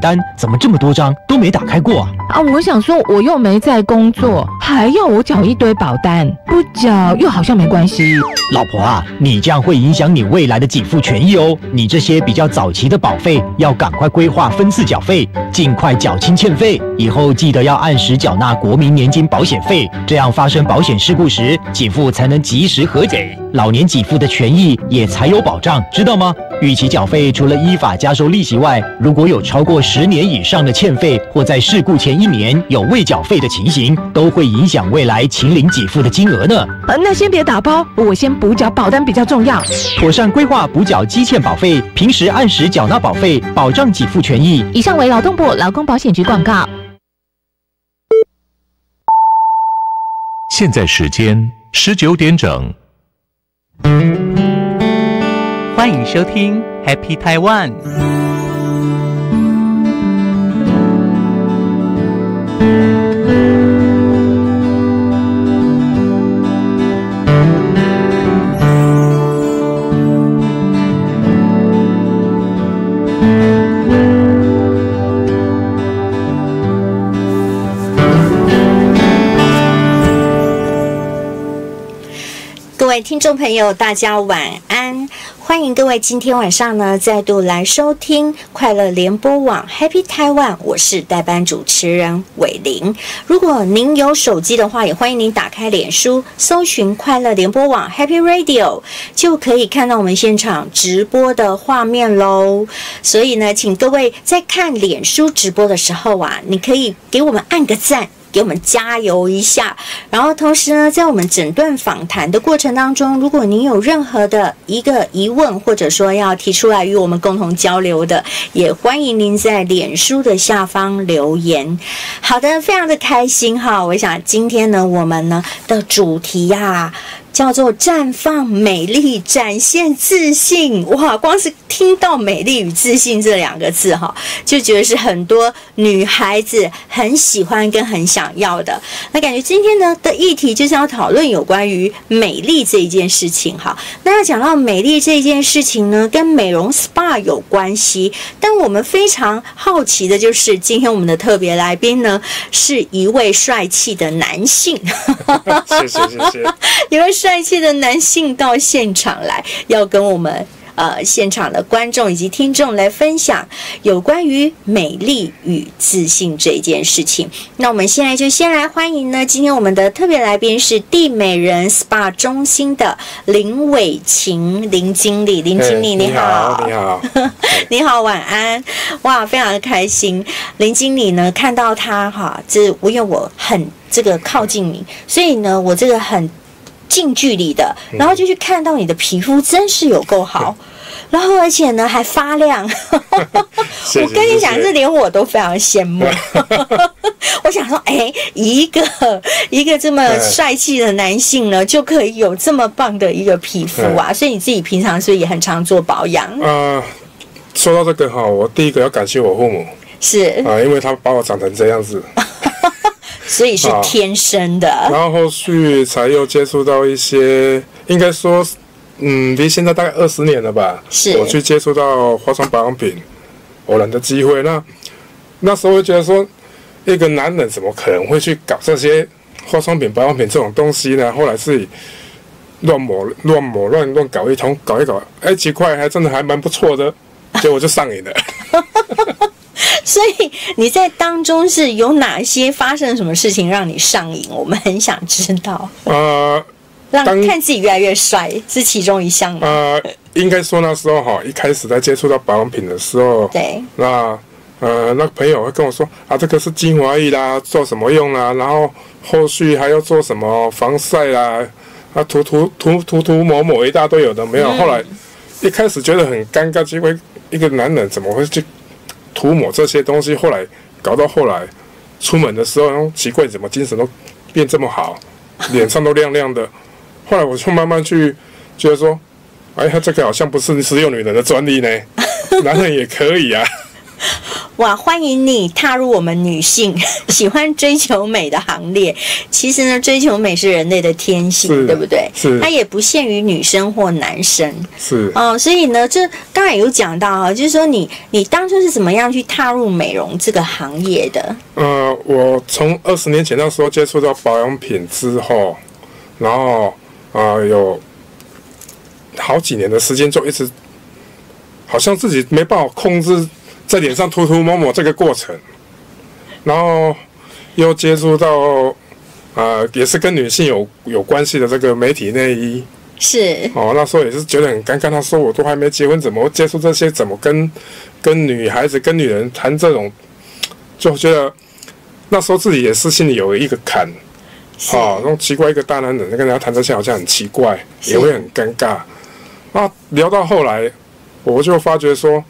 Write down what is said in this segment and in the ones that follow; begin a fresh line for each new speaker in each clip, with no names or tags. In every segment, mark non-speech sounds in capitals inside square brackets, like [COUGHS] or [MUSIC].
单怎么这么多张都没打开过啊？
啊，我想说我又没在工作，还要我缴一堆保单，不缴又好像没关系。
老婆啊，你这样会影响你未来的给付权益哦。你这些比较早期的保费，要赶快规划分次缴费，尽快缴清欠费。以后记得要按时缴纳国民年金保险费，这样发生保险事故时，给付才能及时核给，老年给付的权益也才有保障，知道吗？逾期缴费除了依法加收利息外，如果有超过十年以上的欠费，或在事故前一年有未缴费的情形，都会以影响未来秦领给付的金额呢。
呃，那先别打包，我先补缴保单比较重要。
妥善规划补缴积欠保费，平时按时缴纳保费，保障给付权益。
以上为劳动部劳工保险局广告。
现在时间十九点整。
欢迎收听 Happy Taiwan。
听众朋友，大家晚安！欢迎各位今天晚上呢再度来收听快乐联播网 Happy Taiwan，我是代班主持人伟玲。如果您有手机的话，也欢迎您打开脸书，搜寻快乐联播网 Happy Radio，就可以看到我们现场直播的画面喽。所以呢，请各位在看脸书直播的时候啊，你可以给我们按个赞。给我们加油一下，然后同时呢，在我们整段访谈的过程当中，如果您有任何的一个疑问，或者说要提出来与我们共同交流的，也欢迎您在脸书的下方留言。好的，非常的开心哈！我想今天呢，我们呢的主题呀、叫做绽放美丽，展现自信。哇，光是听到“美丽与自信”这两个字哈，就觉得是很多女孩子很喜欢跟很想要的。那感觉今天呢的议题就是要讨论有关于美丽这一件事情哈。那要讲到美丽这件事情呢，跟美容 SPA 有关系。但我们非常好奇的就是，今天我们的特别来宾呢，是一位帅气的男性。
谢 [LAUGHS] 谢谢谢。[LAUGHS]
一位帅气的男性到现场来，要跟我们呃现场的观众以及听众来分享有关于美丽与自信这一件事情。那我们现在就先来欢迎呢，今天我们的特别来宾是地美人 SPA 中心的林伟晴林经理，林经理
哎你
好，
你好，[LAUGHS]
你好，晚安！哇，非常的开心。林经理呢，看到他哈，这我因为我很这个靠近你，所以呢，我这个很近距离的，然后就去看到你的皮肤真是有够好。然后，而且呢还发亮，[LAUGHS] 我跟你讲，这连我都非常羡慕。[LAUGHS] 我想说，哎，一个一个这么
对
帅气的男性呢，就可以有这么棒的一个皮肤啊！所以你自己平常是不是也很常做保养？
呃，说到这个哈，我第一个要感谢我父母
是，
啊，因为他把我长成这样子，[LAUGHS]
所以是天生的。
然后后续才又接触到一些，应该说，嗯，离现在大概二十年了吧。
是
我去接触到化妆保养品，偶然的机会，那那时候会觉得说，一个男人怎么可能会去搞这些化妆品、保养品这种东西呢？后来自己乱抹、乱抹、乱乱搞一通，搞一搞，哎，几块，还真的还蛮不错的，结果就上瘾了。[LAUGHS]
所以你在当中是有哪些发生什么事情让你上瘾？我们很想知道，
呃
让看自己越来越帅是其中一项吗？
呃，应该说那时候哈，一开始在接触到保养品的时候，
对，
那呃，那朋友会跟我说啊，这个是精华液啦，做什么用啦？然后后续还要做什么防晒啦，啊，涂涂涂涂涂抹抹一大堆有的没有。后来一开始觉得很尴尬，因为一个男人怎么会去涂抹这些东西？后来搞到后来出门的时候，奇怪怎么精神都变这么好，脸上都亮亮的。后来我就慢慢去觉得说，哎他，这个好像不是只有女人的专利呢，[LAUGHS] 男人也可以啊。[LAUGHS]
哇，欢迎你踏入我们女性 [LAUGHS] 喜欢追求美的行列。其实呢，追求美是人类的天性，对不对？
是
它也不限于女生或男生。
是
哦，所以呢，这刚才有讲到啊，就是说你你当初是怎么样去踏入美容这个行业的？
呃，我从二十年前那时候接触到保养品之后，然后啊、呃有好几年的时间就一直好像自己没办法控制在脸上涂涂抹抹这个过程，然后又接触到呃也是跟女性有有关系的这个媒体内衣
是
哦，那时候也是觉得很尴尬。他说我都还没结婚，怎么会接触这些？怎么跟跟女孩子、跟女人谈这种？就觉得那时候自己也是心里有一个坎，
是
啊，那种奇怪一个大男人跟人家谈这些好像很奇怪，也会很尴尬。那，聊到后来，我就发觉说，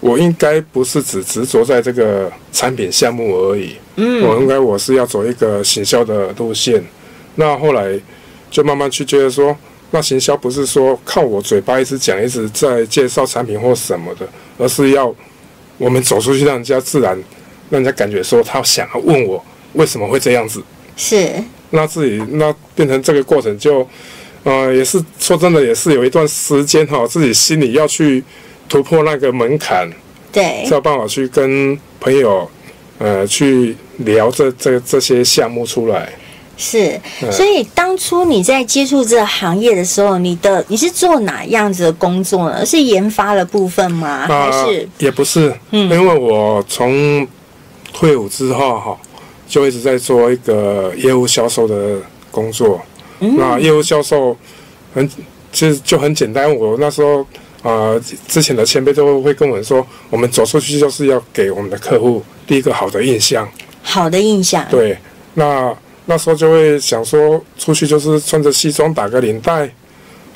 我应该不是只执着在这个产品项目而已，
嗯
我应该我是要走一个行销的路线。那后来就慢慢去觉得说，那行销不是说靠我嘴巴一直讲，一直在介绍产品或什么的，而是要我们走出去，让人家自然，让人家感觉说他想要问我为什么会这样子。
是
那自己那变成这个过程就，呃，也是说真的，也是有一段时间哈、自己心里要去突破那个门槛，
对
才有办法去跟朋友，呃，去聊这这这些项目出来。
是，
嗯
所以当初你在接触这个行业的时候，你的你是做哪样子的工作呢？是研发的部分吗？还是
也不是，
嗯
因为我从退伍之后哈，就一直在做一个业务销售的工作。
嗯
那业务销售很其实就很简单，我那时候啊、呃之前的前辈都会跟我们说，我们走出去就是要给我们的客户第一个好的印象。
好的印象？
对，那那时候就会想说，出去就是穿着西装打个领带，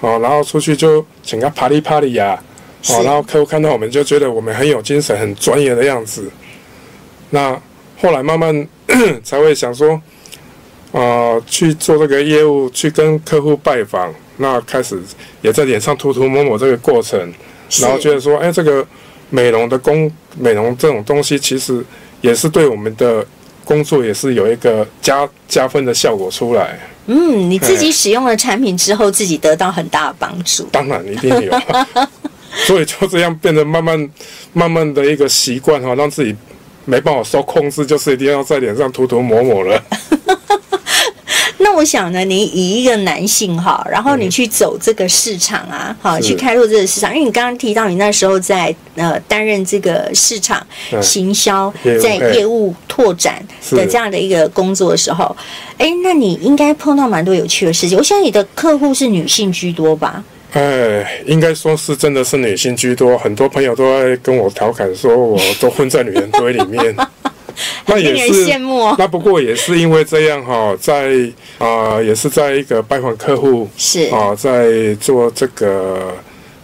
哦，然后出去就整个啪里啪里呀，
是
哦，然后客户看到我们就觉得我们很有精神、很专业的样子。那后来慢慢 [COUGHS] 才会想说，啊，去做这个业务，去跟客户拜访，那开始也在脸上涂涂抹抹这个过程，然后觉得说，哎，这个美容的工美容这种东西，其实也是对我们的工作也是有一个加加分的效果出来。
嗯，你自己使用了产品之后，自己得到很大的帮助。[LAUGHS]
当然一定有，所以就这样变得慢慢慢慢的一个习惯哈，让自己没办法受控制，就是一定要在脸上涂涂抹抹了。[LAUGHS]
那我想呢，你以一个男性哈，然后你去走这个市场啊，哈，
是
去开拓这个市场，因为你刚刚提到你那时候在呃担任这个市场
嗯
行销在业务拓展的这样的一个工作的时候，哎，那你应该碰到蛮多有趣的事情。我想你的客户是女性居多吧？
哎，应该说是真的是女性居多，很多朋友都在跟我调侃说，我都混在女人堆里面。[LAUGHS] [LAUGHS] 那也是
羡慕哦。
那不过也是因为这样哈，在啊、也是在一个拜访客户
是
啊、在做这个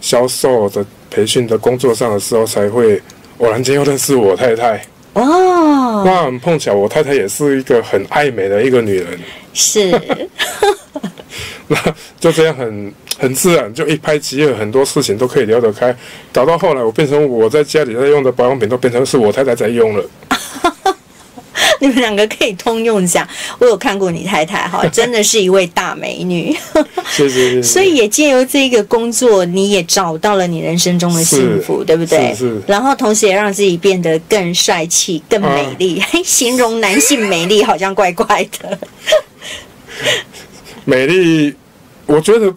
销售的培训的工作上的时候，才会偶然间又认识我太太。
哦，
那很碰巧，我太太也是一个很爱美的一个女人，
是 [LAUGHS]
那就这样很很自然，就一拍即合，很多事情都可以聊得开。搞到后来，我变成我在家里在用的保养品，都变成是我太太在用了。[LAUGHS]
你们两个可以通用一下。我有看过你太太哈，[LAUGHS] 真的是一位大美女。[LAUGHS]
谢谢。
所以也借由这个工作，你也找到了你人生中的幸福，对不对？
是是
然后同时也让自己变得更帅气、更美丽。嘿，形容男性美丽好像怪怪的。
美丽，我觉得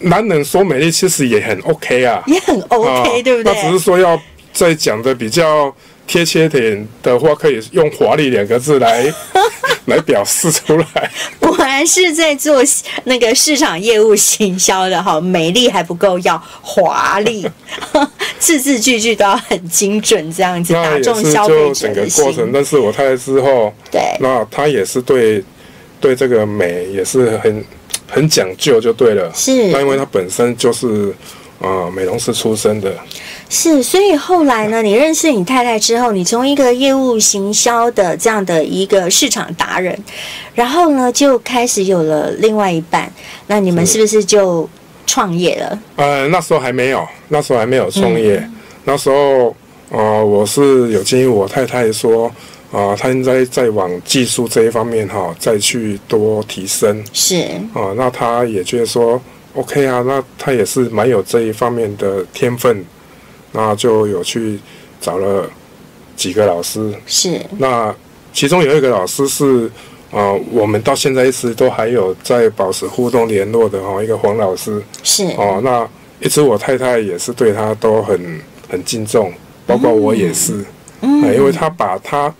男人说美丽其实也很 OK 啊，
也很 OK，、
啊
对不对？
那只是说要再讲的比较贴切点的话，可以用华丽两个字来 [LAUGHS] 来表示出来。
果然是在做那个市场业务行销的哈，美丽还不够，要华丽，[LAUGHS] 字字句句都要很精准，这样子
那也
打中消费
整个过。程，但是我太太之后，
对，
那她也是对对这个美也是很很讲究，就对了。
是
那因为他本身就是啊、呃美容师出身的，
是，所以后来呢，你认识你太太之后，你从一个业务行销的这样的一个市场达人，然后呢就开始有了另外一半，那你们是不是就创业了？
呃，那时候还没有，那时候还没有创业。
嗯
那时候呃、我是有建议我太太说，啊、他应该再往技术这一方面哈、再去多提升。
是，
啊、那他也觉得说，OK 啊，那他也是蛮有这一方面的天分，那就有去找了几个老师。
是，
那其中有一个老师是，啊、我们到现在一直都还有在保持互动联络的哦，一个黄老师。
是，
哦，那一直我太太也是对他都很很敬重，包括我也是，
嗯
呃因为他把他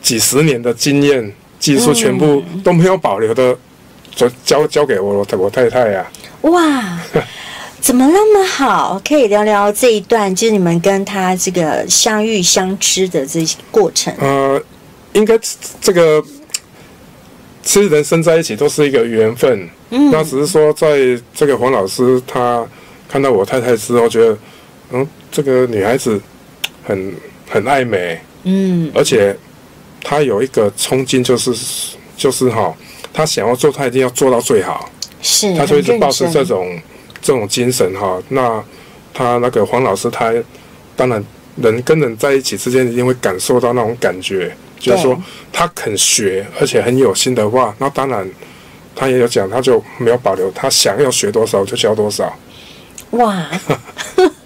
几十年的经验、技术全部
嗯。
都没有保留的，就交交给我我太太呀、
哇，怎么那么好？可以聊聊这一段，就是你们跟他这个相遇相知的这些过程。
呃，应该这个其实人生在一起都是一个缘分，
嗯。
那只是说在这个黄老师他看到我太太之后，觉得嗯，这个女孩子很很爱美，
嗯，
而且他有一个冲劲，就是就是哈、他想要做，他一定要做到最好，
是，
他就一直
很认
抱持这种这种精神哈、那他那个黄老师他当然人跟人在一起之间一定会感受到那种感觉，就是说他肯学，而且很有心的话，那当然他也有讲，他就没有保留，他想要学多少就教多少。
哇，[LAUGHS]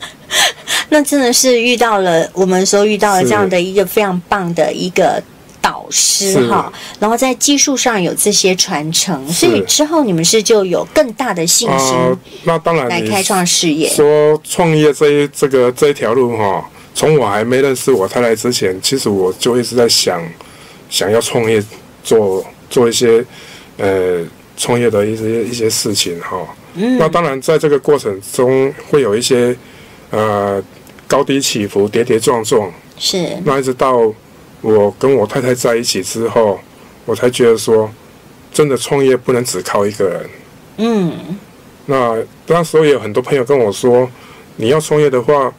那真的是遇到了我们说遇到了这样的一个非常棒的一个导师哈，然后在技术上有这些传承，所以之后你们是就有更大的信
啊、
心
那当然
来开创事业。
说创业这一这个这一条路哈，从我还没认识我太太之前，其实我就一直在想，想要创业，做做一些呃创业的一些一些事情哈。
嗯
那当然，在这个过程中会有一些呃高低起伏、跌跌撞撞。
是，
那一直到我跟我太太在一起之后，我才觉得说，真的创业不能只靠一个人。
嗯，
那那时候也有很多朋友跟我说，你要创业的话，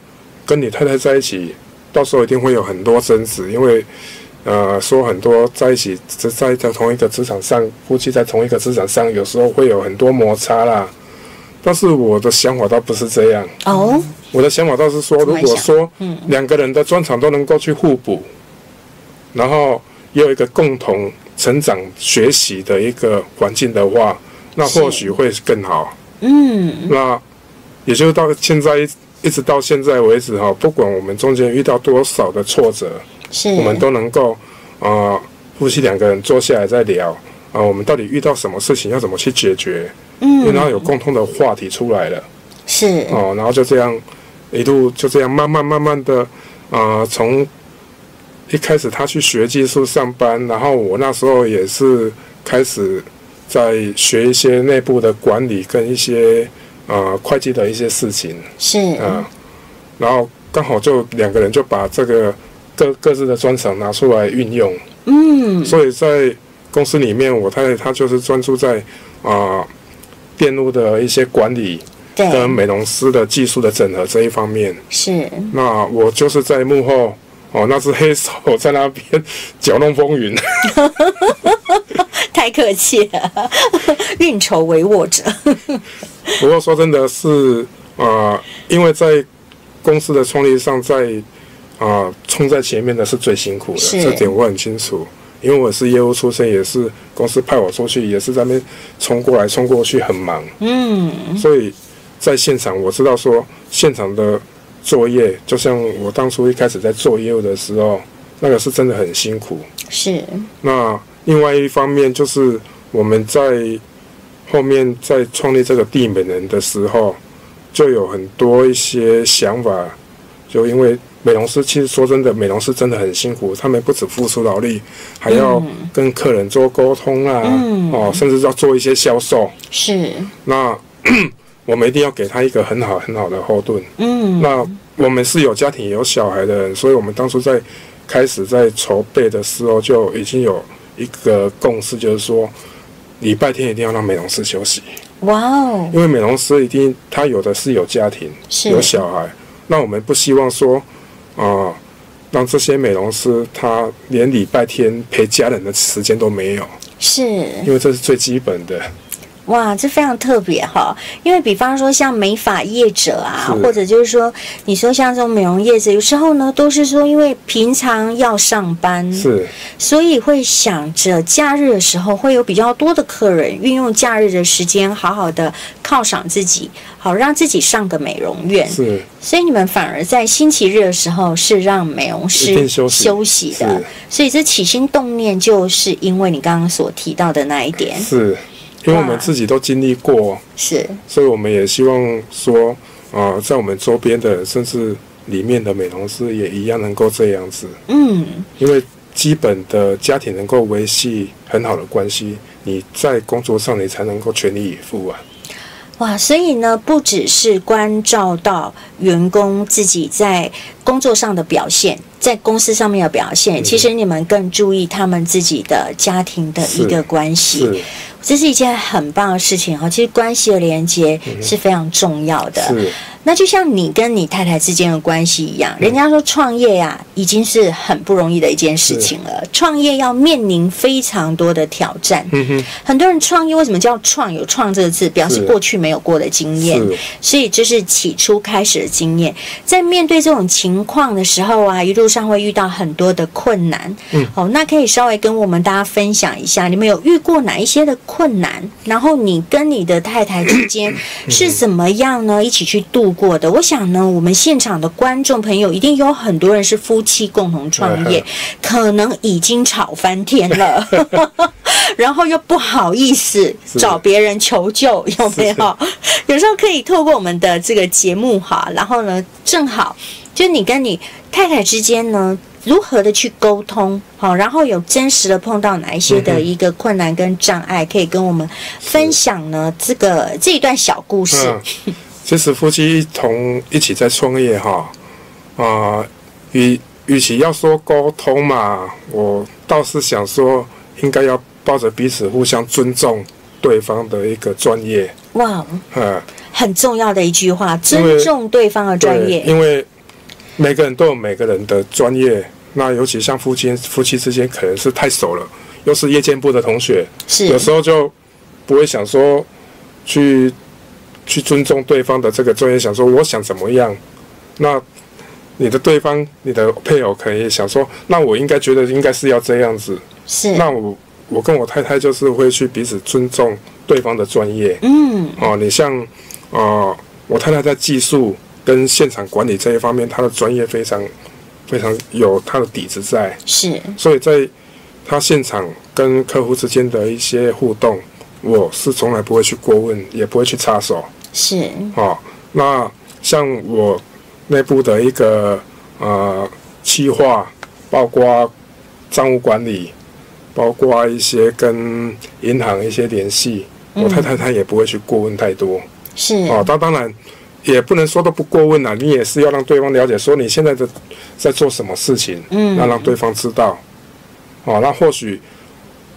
跟你太太在一起，到时候一定会有很多争执，因为呃，说很多在一起在在在同一个职场上，夫妻在同一个职场上，有时候会有很多摩擦啦。但是我的想法倒不是这样，
哦，
我的想法倒是说，如果说
嗯。
两个人的专长都能够去互补，然后也有一个共同成长学习的一个环境的话，那或许会更好。
嗯，
那也就到现在一一直到现在为止哈，不管我们中间遇到多少的挫折，
是，
我们都能够啊、呃夫妻两个人坐下来再聊啊、我们到底遇到什么事情要怎么去解决，
嗯，
然后有共同的话题出来了
是，
哦，然后就这样一路就这样慢慢慢慢的啊、从一开始他去学技术上班，然后我那时候也是开始在学一些内部的管理跟一些啊、会计的一些事情。
是，
啊、然后刚好就两个人就把这个各各自的专长拿出来运用，
嗯，
所以在公司里面，我太太她就是专注在啊、电路的一些管理跟，美容师的技术的整合这一方面。
是，
那我就是在幕后哦，那只黑手 [LAUGHS] 在那边 [LAUGHS] 搅弄风云。[LAUGHS]
太客气了，运筹帷幄者，
不过说真的是啊、因为在公司的创立上在，啊冲在前面的是最辛苦的，这点我很清楚。因为我是业务出身，也是公司派我出去，也是在那边冲过来冲过去，很忙。
嗯，
所以在现场，我知道说现场的作业，就像我当初一开始在做业务的时候，那个是真的很辛苦。
是，
那另外一方面就是我们在后面在创立这个地美人的时候，就有很多一些想法，就因为美容师其实说真的，美容师真的很辛苦，他们不止付出劳力，还要跟客人做沟通啊，
嗯。
哦，甚至要做一些销售。
是，
那 [CLEARS THROAT] 我们一定要给他一个很好很好的后盾。
嗯，
那我们是有家庭有小孩的人，所以我们当初在开始在筹备的时候就已经有一个共识，就是说礼拜天一定要让美容师休息，
哇哦，
因为美容师一定他有的是有家庭
是。
有小孩，那我们不希望说啊、让这些美容师他连礼拜天陪家人的时间都没有，
是，
因为这是最基本的。
哇，这非常特别哈，因为比方说像美发业者啊，或者就是说你说像这种美容业者，有时候呢都是说因为平常要上班，
是。
所以会想着假日的时候会有比较多的客人运用假日的时间，好好的犒赏自己，好让自己上个美容院。
是。
所以你们反而在星期日的时候是让美容师
休息。
休息的，所以这起心动念就是因为你刚刚所提到的那一点，
是，因为我们自己都经历过，
是。
所以我们也希望说，啊，在我们周边的甚至里面的美容师也一样能够这样子，
嗯，
因为基本的家庭能够维系很好的关系，你在工作上你才能够全力以赴啊。
哇，所以呢，不只是关照到员工自己在工作上的表现，在公司上面的表现，其实你们更注意他们自己的家庭的一个关系，
是
这是一件很棒的事情哈。其实关系的连接是非常重要的。
是
那就像你跟你太太之间的关系一样，人家说创业呀、已经是很不容易的一件事情了。创业要面临非常多的挑战。
嗯，
很多人创业为什么叫创？有“创”这个字，表示过去没有过的经验，所以这是起初开始的经验。在面对这种情况的时候啊，一路上会遇到很多的困难。
嗯，
哦，那可以稍微跟我们大家分享一下，你们有遇过哪一些的困难？然后你跟你的太太之间是怎么样呢？一起去度过的？我想呢，我们现场的观众朋友一定有很多人是夫妻共同创业，可能已经吵翻天了，[LAUGHS] 然后又不好意思找别人求救，有没有？有时候可以透过我们的这个节目哈，然后呢，正好就你跟你太太之间呢，如何的去沟通，好，然后有真实的碰到哪一些的一个困难跟障碍，可以跟我们分享呢？这个这一段小故事，
嗯，其实夫妻一同一起在创业哈，啊、与与其要说沟通嘛，我倒是想说，应该要抱着彼此互相尊重对方的一个专业，
哇，
嗯，
很重要的一句话，尊重对方的专
对，
业，
因为每个人都有每个人的专业，那尤其像夫妻夫妻之间可能是太熟了，又是夜间部的同学，
是。
有时候就不会想说去去尊重对方的这个专业，想说我想怎么样，那你的对方、你的配偶可能也想说，那我应该觉得应该是要这样子，
是，
那我我跟我太太就是会去彼此尊重对方的专业。
嗯，
哦。你像呃，我太太在技术跟现场管理这一方面，他的专业非常非常有他的底子在，
是。
所以在他现场跟客户之间的一些互动，我是从来不会去过问，也不会去插手。
是，
哦。那像我内部的一个呃企划，包括账务管理，包括一些跟银行一些联系，我太太她也不会去过问太多。
是，
哦。她当然也不能说都不过问啦，你也是要让对方了解说你现在的在做什么事情，
嗯
要让对方知道。哦，那或许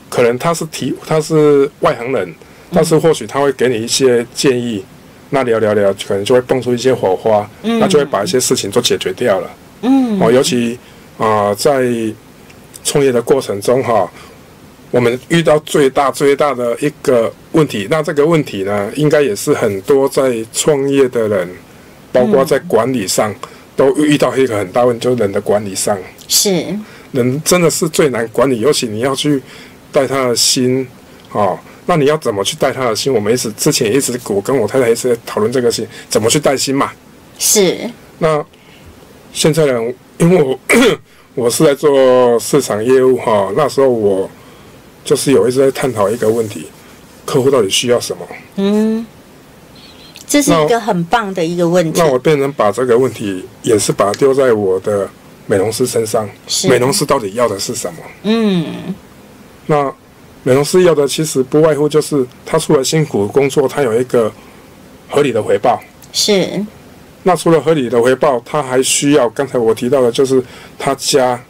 可能他是提他是外行人，但是或许他会给你一些建议，那聊聊聊，可能就会蹦出一些火花，
嗯
那就会把一些事情都解决掉了。
嗯，
哦，尤其啊、在创业的过程中哈、我们遇到最大最大的一个问题，那这个问题呢，应该也是很多在创业的人，包括在管理上，都遇到一个很大问题，就是人的管理上。
是，
人真的是最难管理，尤其你要去带他的心，哦，那你要怎么去带他的心？我们一直之前一直我跟我太太一直在讨论这个事情，怎么去带心嘛。
是，
那现在呢，因为我 [COUGHS] 我是在做市场业务哈、那时候我就是有一直在探讨一个问题，客户到底需要什么？
嗯，这是一个很棒的一个问题
那，我变成把这个问题也是把它丢在我的美容师身上，
是
美容师到底要的是什么？
嗯，
那美容师要的其实不外乎就是他除了辛苦工作，他有一个合理的回报。
是，
那除了合理的回报，他还需要刚才我提到的，就是他家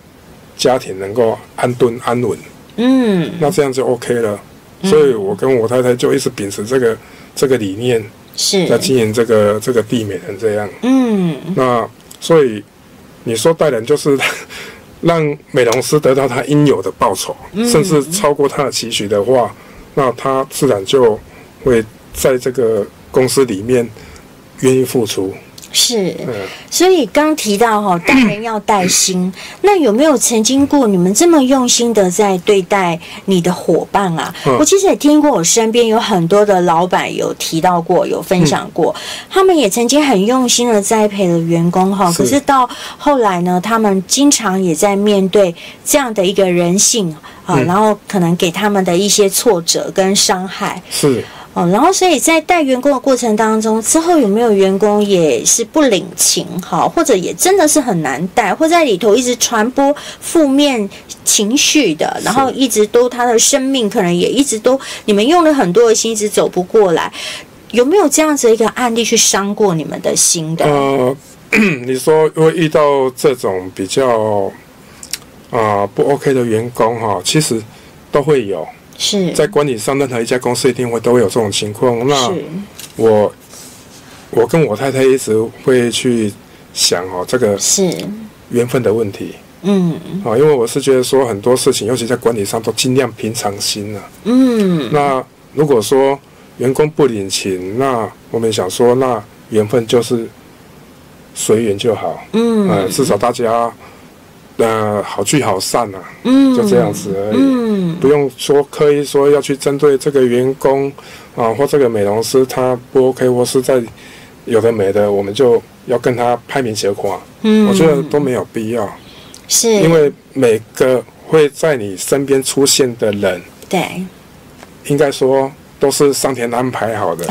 家庭能够安顿安稳，
嗯，
那这样就 OK 了。所以我跟我太太就一直秉持这个这个理念，
是，
在经营这个这个地美人这样。
嗯，
那所以你说带人就是 [LAUGHS] 让美容师得到他应有的报酬，甚至超过他的期许的话，那他自然就会在这个公司里面愿意付出。
是，
嗯，
所以刚提到哈，[CLEARS THROAT] 带人要带心，那有没有曾经过你们这么用心的在对待你的伙伴啊？
嗯。
我其实也听过，我身边有很多的老板有提到过，有分享过，他们也曾经很用心的栽培了员工哈，
是。
可是到后来呢，他们经常也在面对这样的一个人性啊，
嗯。
然后可能给他们的一些挫折跟伤害。
是，
哦，然后所以在带员工的过程当中，之后有没有员工也是不领情哈，或者也真的是很难带，或在里头一直传播负面情绪的，然后一直都他的生命可能也一直都你们用了很多的心思走不过来，有没有这样子一个案例去伤过你们的心的？
呃，[CLEARS THROAT] 你说会遇到这种比较啊、不 OK 的员工哈，其实都会有，
是。
在管理上，任何一家公司一定会都会有这种情况。那我我跟我太太一直会去想哦，这个
是，
缘分的问题。
嗯。
啊，因为我是觉得说很多事情，尤其在管理上，都尽量平常心啊。
嗯，
那如果说员工不领情，那我们想说，那缘分就是随缘就好。
嗯。
呃，至少大家呃好聚好散啊，
嗯
就这样子而已。
嗯
不用说刻意说要去针对这个员工啊，或这个美容师他不 OK，或是在有的没的，我们就要跟他拍明结款。
嗯
我觉得都没有必要，
是
因为每个会在你身边出现的人，
对
应该说都是上天安排好的。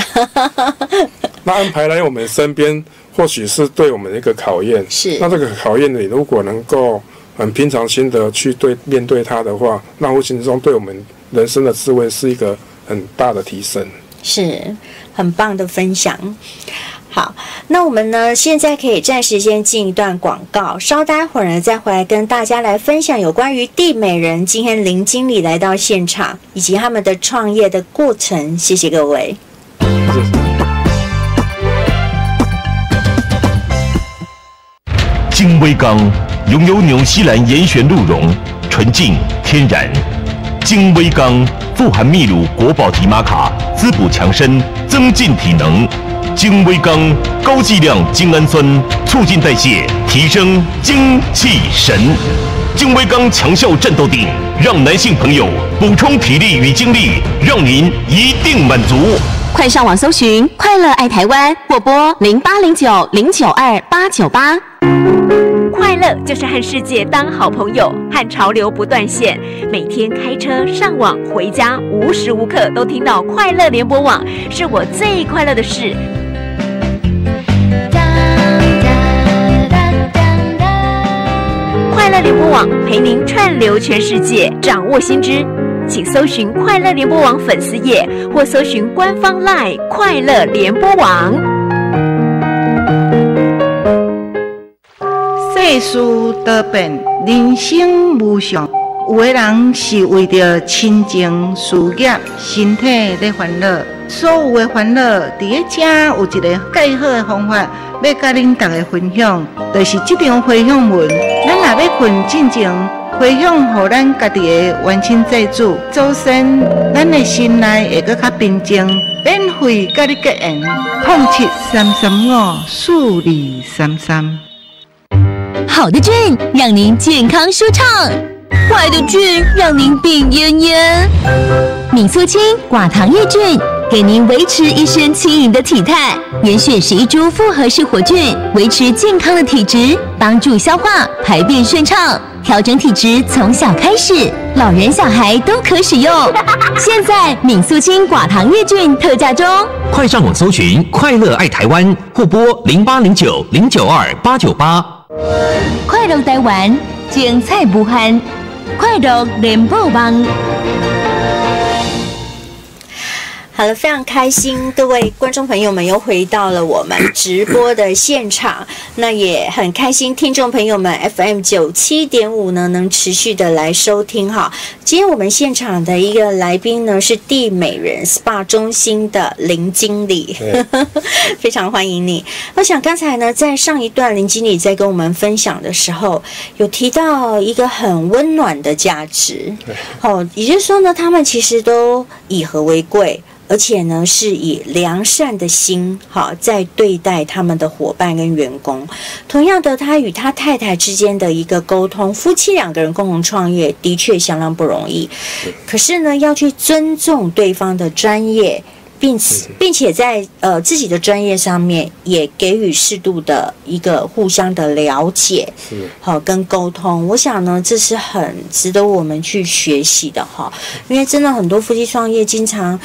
[LAUGHS] 那安排来我们身边，或许是对我们的一个考验。
是
那这个考验，你如果能够很平常心的去对面对它的话，那无形中对我们人生的智慧是一个很大的提升。
是很棒的分享。好，那我们呢，现在可以暂时先进一段广告，稍待会儿呢，再回来跟大家来分享有关于地美人。今天林经理来到现场，以及他们的创业的过程。谢谢各位。
金威钢拥有纽西兰严选鹿茸，纯净天然。精威钢富含秘鲁国宝迪玛卡，滋补强身，增进体能。精威钢高剂量精氨酸，促进代谢，提升精气神。精威钢强效战斗顶，让男性朋友补充体力与精力，让您一定满足。
快上网搜寻“快乐爱台湾”或拨零八零九零九二八九八。
快乐就是和世界当好朋友，和潮流不断线。每天开车、上网、回家，无时无刻都听到快乐联播网，是我最快乐的事。快乐联播网陪您串流全世界，掌握新知。请搜寻快乐联播网粉丝页，或搜寻官方 LINE 快乐联播网。
世事多变，人生无常。有的人是为着亲情、事业、身体在烦恼，所有的烦恼，伫咧遮有一个介好的方法，要甲恁大家分享，就是这张回向文。咱若要困进前，回向互咱家己的冤亲债主，祖先，咱的心内会搁较平静，免费甲你结缘。空七三三五四二三三。
好的菌让您健康舒畅，坏的菌让您病恹恹。敏素清寡糖益菌，给您维持一身轻盈的体态。严选十一株复合式活菌，维持健康的体质，帮助消化排便顺畅。调整体质从小开始，老人小孩都可使用。现在敏素清寡糖益菌特价中，
快上网搜寻“快乐爱台湾”或拨零八零九零九二八九八。
快乐台湾，精彩无限，快乐联播网。
好了，非常开心，各位观众朋友们又回到了我们直播的现场，那也很开心，听众朋友们 FM 九七点五呢能持续的来收听哈。今天我们现场的一个来宾呢是地美人 SPA 中心的林经理，[LAUGHS] 非常欢迎你。我想刚才呢在上一段林经理在跟我们分享的时候，有提到一个很温暖的价值，哦，也就是说呢，他们其实都以和为贵。而且呢是以良善的心，好在对待他们的伙伴跟员工。同样的，他与他太太之间的一个沟通，夫妻两个人共同创业的确相当不容易。可是呢，要去尊重对方的专业。并且，并且在呃自己的专业上面也给予适度的一个互相的了解，
是
好跟沟通。我想呢，这是很值得我们去学习的哈，因为真的很多夫妻创业经常，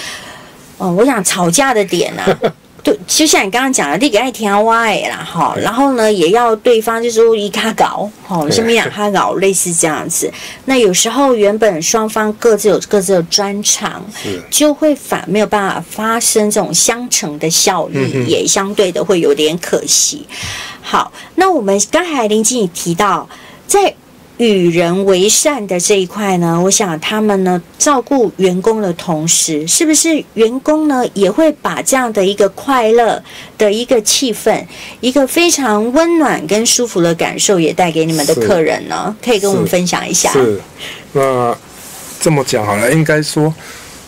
哦、我想吵架的点啊。[LAUGHS] 对，就像你刚刚讲的，你给爱听话的啦，哈，然后呢，也要对方就是说一卡搞，哈，什么样他搞，类似这样子。那有时候原本双方各自有各自的专长，
是
就会反没有办法发生这种相乘的效益，
嗯
也相对的会有点可惜。好，那我们刚才林经理提到，在与人为善的这一块呢，我想他们呢照顾员工的同时，是不是员工呢也会把这样的一个快乐的一个气氛，一个非常温暖跟舒服的感受，也带给你们的客人呢？可以跟我们分享一下。
是，那这么讲好了，应该说，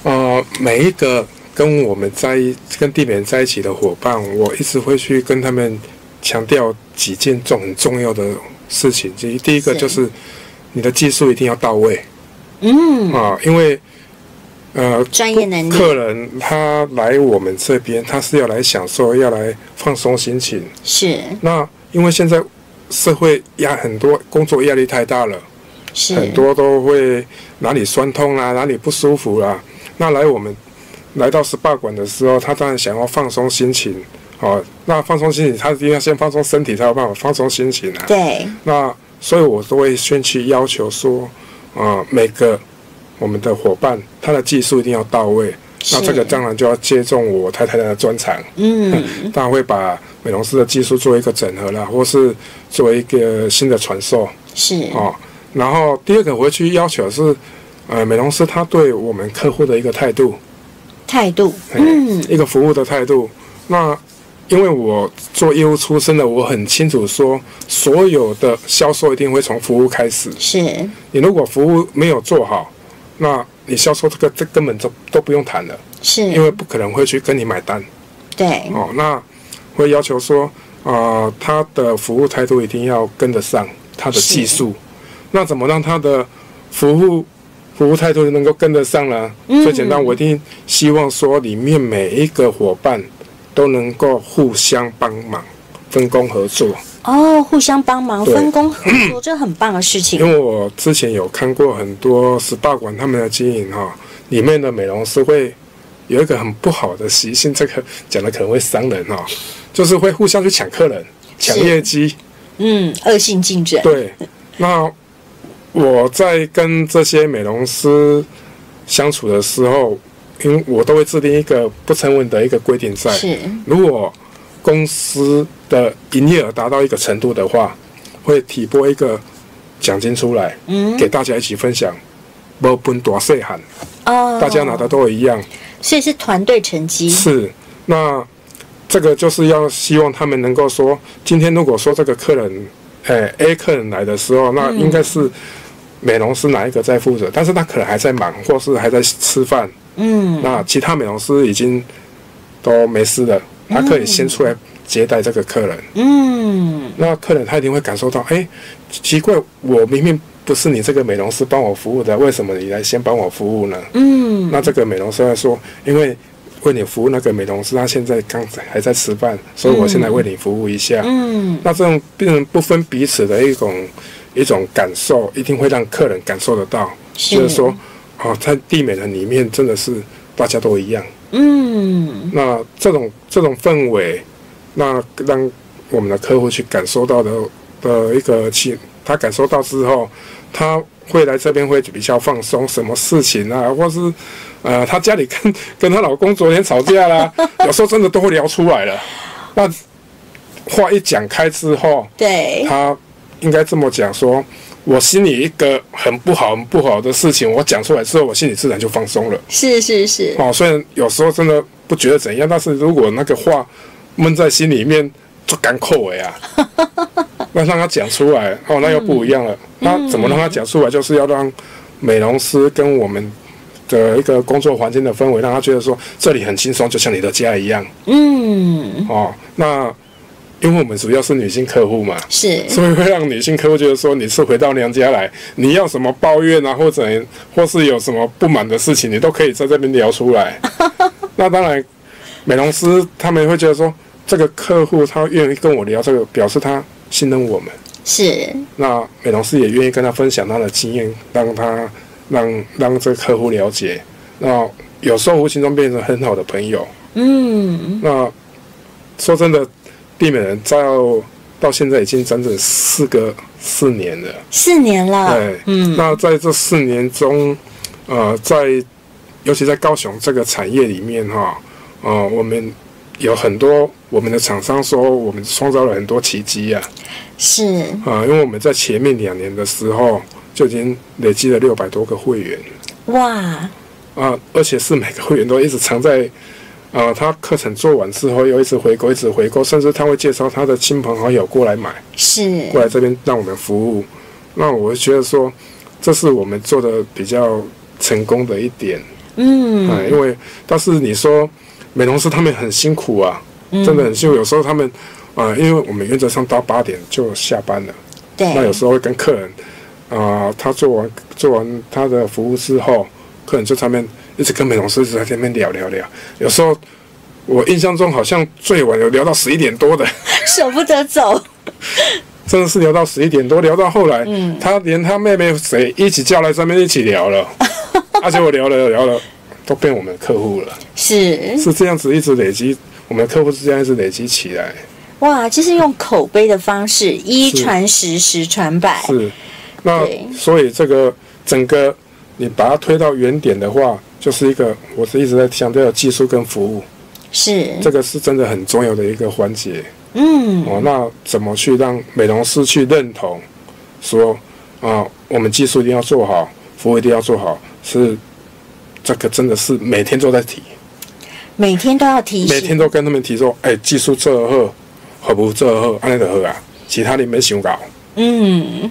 呃，每一个跟我们在一跟地面在一起的伙伴，我一直会去跟他们强调几件重很重要的事情。第一，第一个就是你的技术一定要到位
嗯，
啊，因为呃，
专业能力
客人他来我们这边，他是要来享受，要来放松心情。
是
那因为现在社会压很多，工作压力太大了。
是
很多都会哪里酸痛啦，哪里不舒服啦。那来我们来到 SPA 馆的时候，他当然想要放松心情，哦，那放松心情，他一定要先放松身体，才有办法放松心情啊。
对，
那所以我都会先去要求说，啊、每个我们的伙伴他的技术一定要到位。那这个当然就要接种我太太的专长，
嗯，[LAUGHS]
当然会把美容师的技术做一个整合啦，或是做一个新的传授。
是
哦，然后第二个我会去要求是，呃，美容师他对我们客户的一个态度，
态度，
嗯
嗯，
一个服务的态度。那因为我做业务出身的，我很清楚说，所有的销售一定会从服务开始。
是
你如果服务没有做好，那你销售这个这根本就都不用谈了，
是，
因为不可能会去跟你买单。
对，
哦，那会要求说，啊，他的服务态度一定要跟得上他的技术。那怎么让他的服务服务态度能够跟得上呢？
嗯
最简单，我一定希望说，里面每一个伙伴都能够互相帮忙、分工合作。
哦，互相帮忙，分工合作，这很棒的事情
因。为我之前有看过很多 SPA 馆他们的经营哈、里面的美容师会有一个很不好的习性，这个讲的可能会伤人哦、就是会互相去抢客人、抢业绩。
嗯，恶性竞争，
对，那我在跟这些美容师相处的时候，因为我都会制定一个不成文的一个规定在，
是。
如果公司的营业额达到一个程度的话，会提拨一个奖金出来，
嗯。
给大家一起分享。不分多细喊，
哦，
大家拿的都一样。
所以是团队成绩，
是，那这个就是要希望他们能够说，今天如果说这个客人，哎 A 客人来的时候，那应该是美容师哪一个在负责，但是他可能还在忙，或是还在吃饭，
嗯，
那其他美容师已经都没事了，他可以先出来接待这个客人。
嗯，
那客人他一定会感受到，哎，奇怪，我明明不是你这个美容师帮我服务的，为什么你来先帮我服务呢？
嗯，
那这个美容师会说，因为为你服务那个美容师，他现在刚才还在吃饭，所以我现在为你服务一下。
嗯，
那这种病人不分彼此的一种一种感受，一定会让客人感受得到，
是
就是说，哦，在地美人里面真的是大家都一样。
嗯，
那这种这种氛围，那让我们的客户去感受到的的一个气，他感受到之后，他会来这边会比较放松，什么事情啊，或是呃，她家里跟跟她老公昨天吵架啦，有时候真的都会聊出来了。那话一讲开之后，
对，
他应该这么讲说。我心里一个很不好、很不好的事情，我讲出来之后，我心里自然就放松了。
是是是，
哦，虽然有时候真的不觉得怎样，但是如果那个话闷在心里面，就干扣尾啊。[LAUGHS] 那让他讲出来，哦，那又不一样了。那怎么让他讲出来？就是要让美容师跟我们的一个工作环境的氛围，让他觉得说这里很轻松，就像你的家一样
嗯，
哦。那因为我们主要是女性客户嘛，
是，
所以会让女性客户觉得说你是回到娘家来，你要什么抱怨啊，或者或是有什么不满的事情，你都可以在这边聊出来。[LAUGHS] 那当然，美容师他们会觉得说，这个客户他愿意跟我聊这个，表示他信任我们。
是，
那美容师也愿意跟他分享他的经验，让他让让这个客户了解。那有时候无形中变成很好的朋友。
嗯，
那说真的，丽美人到到现在已经整整四个四年了。
四年了，
对，
嗯，
那在这四年中，呃，在尤其在高雄这个产业里面哈，呃，我们有很多我们的厂商说，我们创造了很多奇迹啊。
是，
啊，因为我们在前面两年的时候就已经累积了六百多个会员。
哇，
啊，而且是每个会员都一直藏在，啊，他课程做完之后又一直回购，一直回购，甚至他会介绍他的亲朋好友过来买，
是，
过来这边让我们服务。那我觉得说，这是我们做的比较成功的一点，
嗯，
啊，因为但是你说美容师他们很辛苦啊，
嗯。
真的很辛苦，有时候他们。啊，因为我们原则上到八点就下班了，
对，
那有时候会跟客人，啊、他做完做完他的服务之后，客人就在那边一直跟美容师一直在那边聊聊聊，有时候我印象中好像最晚有聊到十一点多的，[LAUGHS]
舍不得走，[LAUGHS]
真的是聊到十一点多，聊到后来，
嗯。
他连他妹妹谁一起叫来这边一起聊了，[LAUGHS] 而且我聊了聊了，都变我们的客户了，
是，
是这样子一直累积，我们的客户是这样一直累积起来。
哇，就是用口碑的方式，一传十，十传百，
是，那所以这个整个你把它推到原点的话，就是一个我是一直在强调技术跟服务，
是，
这个是真的很重要的一个环节。
嗯，
哦。那怎么去让美容师去认同，说啊，我们技术一定要做好，服务一定要做好，是这个真的是每天都在提，
每天都要提，
每天都跟他们提说，哎，技术这好，好不这好，安尼就好啊，其他你没想搞，
嗯，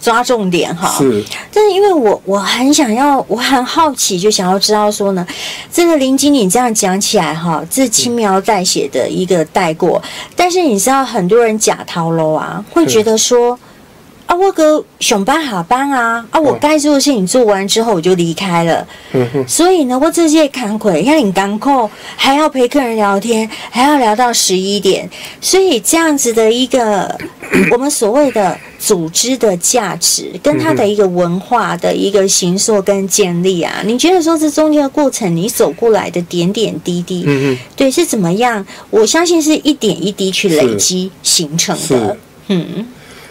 抓重点哈。
是
但是因为我我很想要，我很好奇，就想要知道说呢，这个林经理这样讲起来哈，这轻描淡写的一个带过，但是你知道很多人假逃楼啊，会觉得说。啊，我哥上班下班啊，啊，我该做的事情做完之后我就离开了。
嗯哼，
所以呢，我这些坎坷，像你刚扣，还要陪客人聊天，还要聊到十一点，所以这样子的一个 [COUGHS] 我们所谓的组织的价值，跟它的一个文化的一个形塑跟建立啊，你觉得说这中间的过程，你走过来的点点滴滴，
嗯哼。
对，是怎么样？我相信是一点一滴去累积形成的
是。
嗯，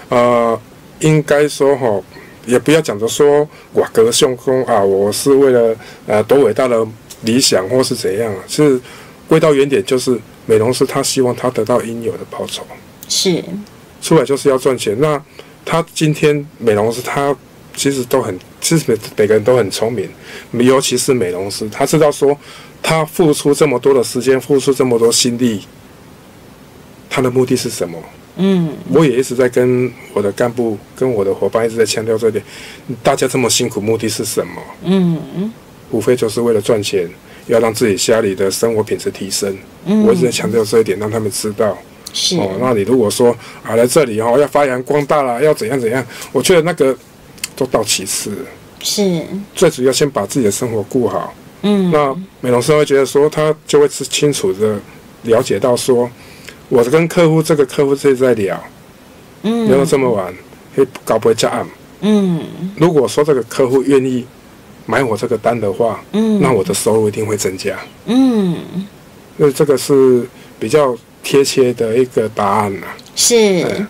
呃，应该说哈，也不要讲着说我歌颂功啊，我是为了呃多伟大的理想或是怎样，是归到原点，就是美容师他希望他得到应有的报酬，
是，
出来就是要赚钱。那他今天美容师他其实都很，其实每每个人都很聪明，尤其是美容师，他知道说他付出这么多的时间，付出这么多心力，他的目的是什么？
嗯，
我也一直在跟我的干部、跟我的伙伴一直在强调这一点。大家这么辛苦，目的是什么？
嗯，
无非就是为了赚钱，要让自己家里的生活品质提升。
嗯
我一直在强调这一点，让他们知道。
是，
哦，那你如果说啊来这里哦要发扬光大啦，要怎样怎样，我觉得那个都到其次。
是，
最主要先把自己的生活顾好。
嗯，
那美容师会觉得说，他就会是清楚的了解到说，我跟客户这个客户是在聊，
嗯，
聊到这么晚，会搞不会加暗。
嗯。
如果说这个客户愿意买我这个单的话，
嗯，
那我的收入一定会增加。
嗯。
因为这个是比较贴切的一个答案呐、
是，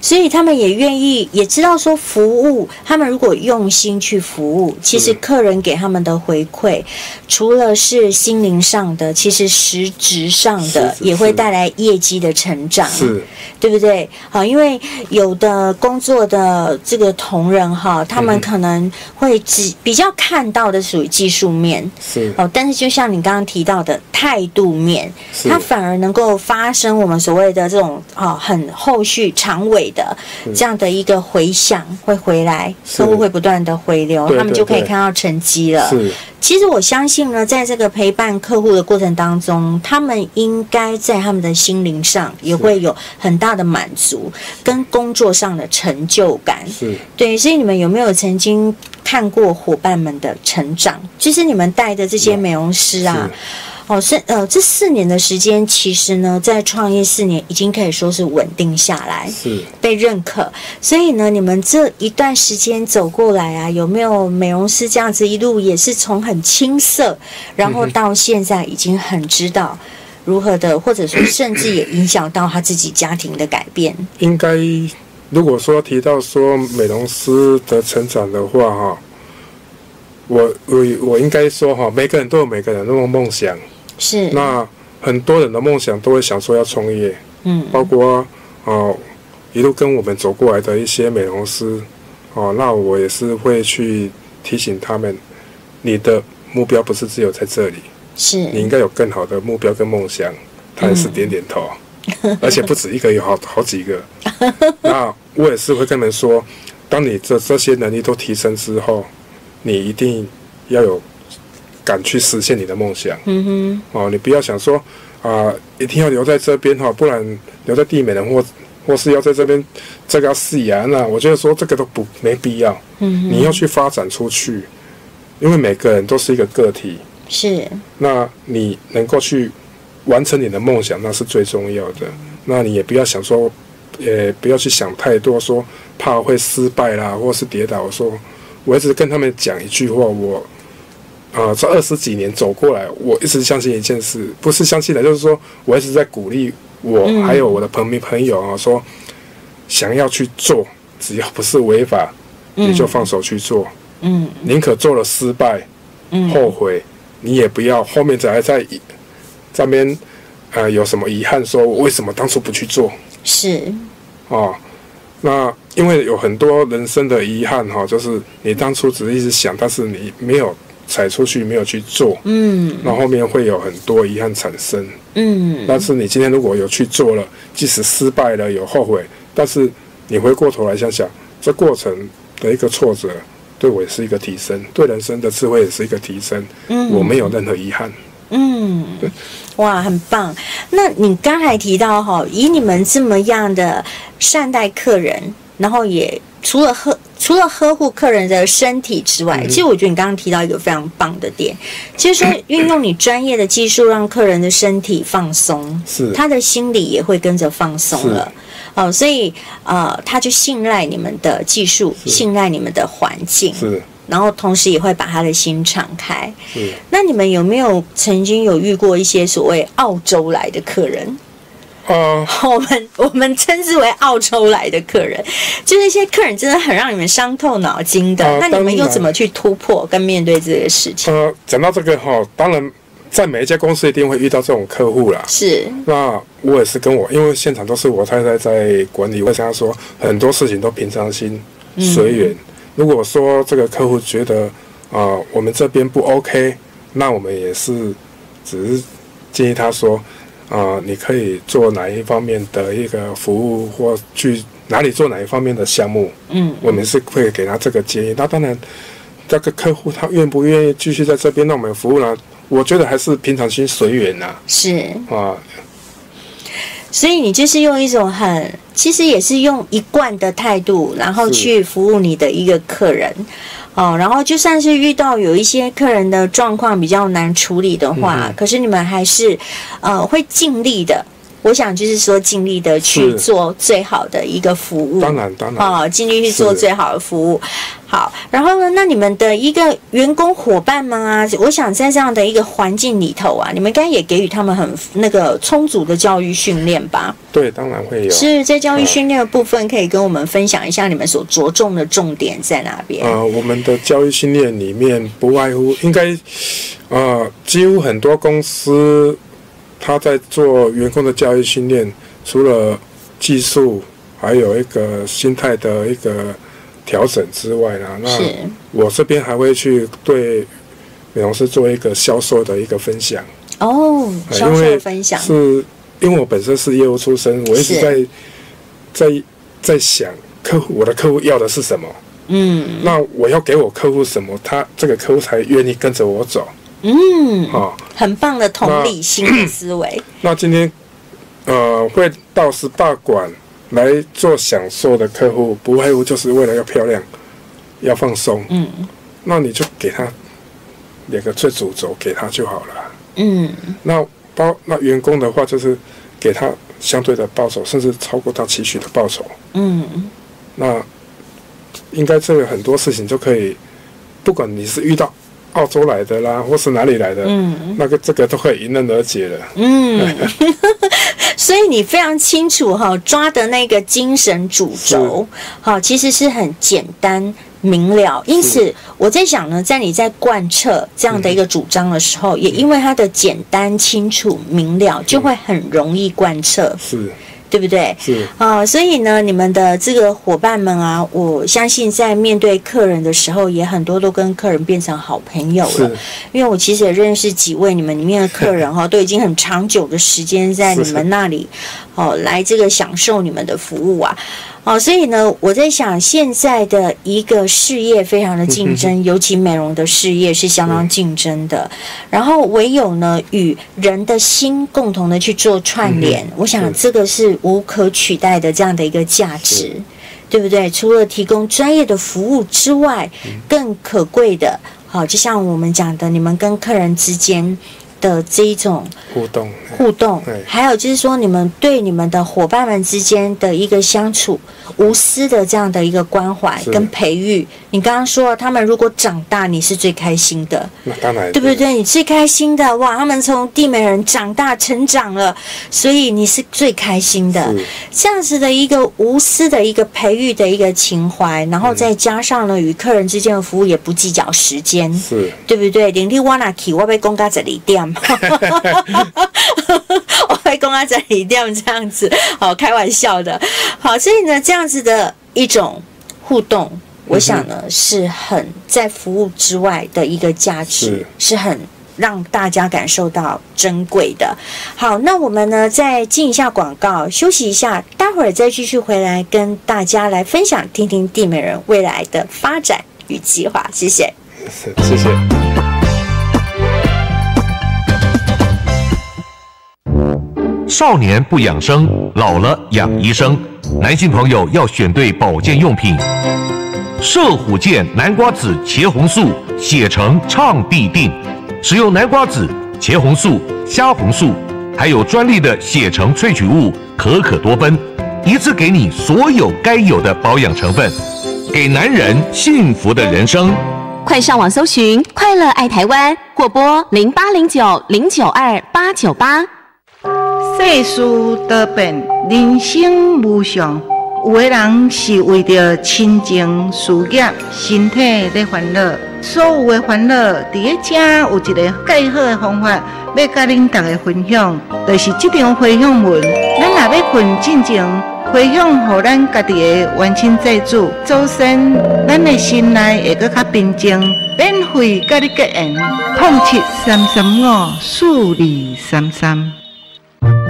所以他们也愿意，也知道说服务，他们如果用心去服务，其实客人给他们的回馈，除了是心灵上的，其实实质上的也会带来业绩的成长。
是。
对不对？好，因为有的工作的这个同仁哈，他们
嗯。
可能会只比较看到的属于技术面，
是。
哦，但是就像你刚刚提到的态度面，
是。
它反而能够发生我们所谓的这种啊、很很后续长尾的这样的一个回响会回来，客户会不断的回流，他们就可以看到成绩了。
是。
其实我相信呢，在这个陪伴客户的过程当中，他们应该在他们的心灵上也会有很大的满足，跟工作上的成就感。
是。
对，所以你们有没有曾经看过伙伴们的成长？就是你们带的这些美容师啊，哦，是呃，这四年的时间，其实呢，在创业四年已经可以说是稳定下来。
是
被认可，所以呢，你们这一段时间走过来啊，有没有美容师这样子一路也是从很青涩，然后到现在已经很知道如何的，或者说 [COUGHS] 甚至也影响到他自己家庭的改变？
应该，如果说提到说美容师的成长的话，哈，我我我应该说哈，每个人都有每个人的梦想。
是，
那很多人的梦想都会想说要创业，
嗯，
包括哦一路跟我们走过来的一些美容师，哦，那我也是会去提醒他们，你的目标不是只有在这里，
是
你应该有更好的目标跟梦想。他也是点点头，而且不止一个，有好好几个。[LAUGHS] 那我也是会跟他们说，当你这这些能力都提升之后，你一定要有敢去实现你的梦想。
嗯哼
哦，你不要想说啊、一定要留在这边哈，不然留在地美人或或是要在这边这个要洗啊，那我觉得说这个都不没必要。
嗯哼，
你要去发展出去，因为每个人都是一个个体，
是，
那你能够去完成你的梦想，那是最重要的。那你也不要想说，呃，不要去想太多，说怕会失败啦，或是跌倒。我说，我一直跟他们讲一句话，我啊、这二十几年走过来，我一直相信一件事，不是相信的，就是说我一直在鼓励我、
嗯。
还有我的朋朋友啊，说想要去做，只要不是违法，你就放手去做，
嗯。
宁可做了失败。
嗯，
后悔，你也不要后面再在这边呃有什么遗憾，说我为什么当初不去做？
是，
哦？那因为有很多人生的遗憾哈、就是你当初只是一直想，但是你没有踩出去，没有去做，
嗯
那后面会有很多遗憾产生。
嗯，
但是你今天如果有去做了，即使失败了有后悔，但是你回过头来想想，这过程的一个挫折。对我也是一个提升，对人生的智慧也是一个提升。
嗯
我没有任何遗憾。
嗯，哇，很棒。那你刚才提到哈，以你们这么样的善待客人，然后也除了呵除了呵护客人的身体之外，
嗯
其实我觉得你刚刚提到一个非常棒的点，就是说运用你专业的技术，让客人的身体放松，
是
他的心理也会跟着放松了。哦，所以呃，他就信赖你们的技术，信赖你们的环境，
是
然后同时也会把他的心敞开。
是
那你们有没有曾经有遇过一些所谓澳洲来的客人？
啊，
我们我们称之为澳洲来的客人，就是一些客人真的很让你们伤透脑筋的。
啊
那你们又怎么去突破跟面对这个事情？
呃，讲到这个哈，当然在每一家公司一定会遇到这种客户啦。
是，
那我也是跟我，因为现场都是我太太在管理，我想要说很多事情都平常心、随缘。如果说这个客户觉得啊、我们这边不 OK，那我们也是只是建议他说啊、你可以做哪一方面的一个服务，或去哪里做哪一方面的项目。
嗯
我们是会给他这个建议。那当然，这个客户他愿不愿意继续在这边让我们服务呢？我觉得还是平常心随缘呐。
是，
啊，
所以你就是用一种很，其实也是用一贯的态度，然后去服务你的一个客人。哦，然后就算是遇到有一些客人的状况比较难处理的话，
嗯
可是你们还是呃会尽力的。我想就是说尽力的去做最好的一个服务。
当然当然，
哦，尽力去做最好的服务。好，然后呢，那你们的一个员工伙伴们啊，我想在这样的一个环境里头啊，你们应该也给予他们很那个充足的教育训练吧？
对，当然会有。
是在教育训练的部分，可以跟我们分享一下你们所着重的重点在哪边？
呃，我们的教育训练里面不外乎应该，呃，几乎很多公司他在做员工的教育训练，除了技术，还有一个心态的一个调整之外呢，那我这边还会去对美容师做一个销售的一个分享。
哦，销售
呃因为
分享。
是因为我本身是业务出身，我一直在在在想客户我的客户要的是什么，
嗯。
那我要给我客户什么，他这个客户才愿意跟着我走
嗯，
啊。
很棒的同理心的思维。
那今天呃会到 SPA 馆来做享受的客户，不外乎就是为了要漂亮，要放松。
嗯
那你就给他两个最主轴给他就好了。
嗯
那包那员工的话，就是给他相对的报酬，甚至超过他期许的报酬。
嗯
那应该这个很多事情就可以，不管你是遇到澳洲来的啦，或是哪里来的，
嗯。
那个这个都可以迎刃而解了。
嗯，[LAUGHS] 所以你非常清楚哈，抓的那个精神主轴，好，其实是很简单明了。因此，我在想呢，在你在贯彻这样的一个主张的时候，也因为它的简单、清楚、明了，就会很容易贯彻，
是
对不对？
是，
啊、所以呢，你们的这个伙伴们啊，我相信在面对客人的时候，也很多都跟客人变成好朋友了。因为我其实也认识几位你们里面的客人哈，[LAUGHS] 都已经很长久的时间在你们那里哦来这个享受你们的服务啊。哦，所以呢，我在想，现在的一个事业非常的竞争，尤其美容的事业是相当竞争的。然后唯有呢，与人的心共同的去做串联，我想这个是无可取代的这样的一个价值。对不对？除了提供专业的服务之外，更可贵的，好，就像我们讲的，你们跟客人之间的这一种
互动。
互动，还有就是说，你们对你们的伙伴们之间的一个相处，无私的这样的一个关怀跟培育。你刚刚说，他们如果长大，你是最开心的。
那当然，
对不对？你最开心的哇，他们从地美人长大成长了，所以你是最开心的。这样子的一个无私的一个培育的一个情怀，然后再加上呢，与客人之间的服务也不计较时间，
是
对不对？领地我那去，我被公家这里店，[LAUGHS] 我被公到这样子，好开玩笑的。好，所以呢，这样子的一种互动。我想呢，是很在服务之外的一个价值
是，
是很让大家感受到珍贵的。好，那我们呢再进一下广告，休息一下，待会儿再继续回来跟大家来分享，听听地美人未来的发展与计划。谢谢。
谢谢。
少年不养生，老了养医生。男性朋友要选对保健用品。射虎健南瓜子茄红素，血橙畅必定。使用南瓜子、茄红素、虾红素，还有专利的血橙萃取物可可多酚，一次给你所有该有的保养成分，给男人幸福的人生。
快上网搜寻“快乐爱台湾”或拨零八零九零九二八九八。
世事多变，人生无常。有的人是为着亲情、事业、身体在烦恼，所有的烦恼，伫个遮有一个介好的方法，要甲恁大家分享，就是这张回向文。咱若要困进前，回向互咱家己的冤亲债主，周身咱的心内会搁较平静，免费甲你结缘。痛七三三五四二三三。